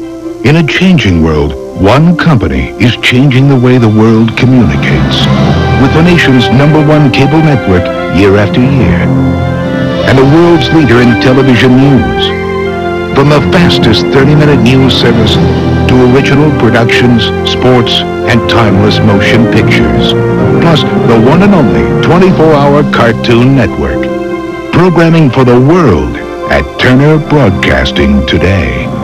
In a changing world, one company is changing the way the world communicates with the nation's number one cable network year after year and the world's leader in television news. From the fastest 30-minute news service to original productions, sports, and timeless motion pictures. Plus the one and only 24-hour Cartoon Network. Programming for the world at Turner Broadcasting today.